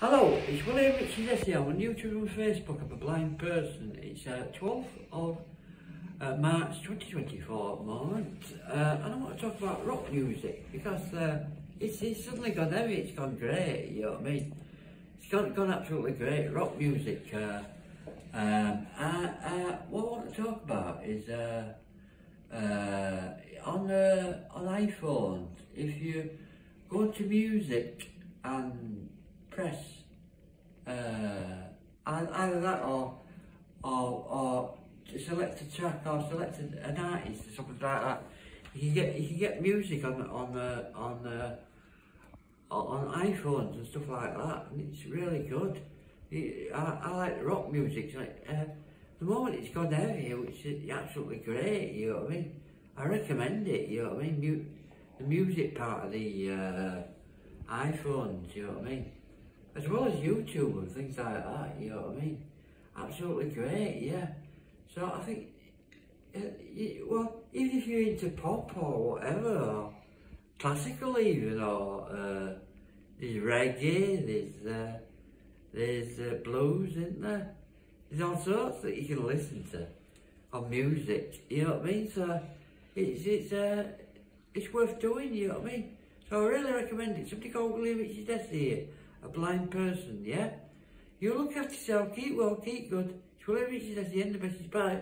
Hello, it's William Hesse. I'm on YouTube and Facebook. I'm a blind person. It's uh, 12th of uh, March 2024 at the moment. Uh, and I want to talk about rock music because uh, it's, it's suddenly gone heavy, it's gone great, you know what I mean? It's gone, gone absolutely great, rock music. Uh, um, uh, what I want to talk about is uh, on, on iPhones, if you go to music and press uh, either that or or or select a track or select an artist or something like that. You can get you can get music on on uh, on uh, on iPhones and stuff like that, and it's really good. I, I like rock music. Like uh, the moment it's gone down here, which is absolutely great. You know what I mean? I recommend it. You know what I mean? Mu the music part of the uh, iPhones. You know what I mean? As well as YouTube and things like that, you know what I mean? Absolutely great, yeah. So I think, uh, well, even if you're into pop or whatever, or classical even, or uh, there's reggae, there's, uh, there's uh, blues, isn't there? There's all sorts that you can listen to on music, you know what I mean? So it's, it's, uh, it's worth doing, you know what I mean? So I really recommend it. Somebody called William Richard Hesse here a blind person, yeah? You look after yourself, keep well, keep good. It's whatever it is at the end of the message. Bye.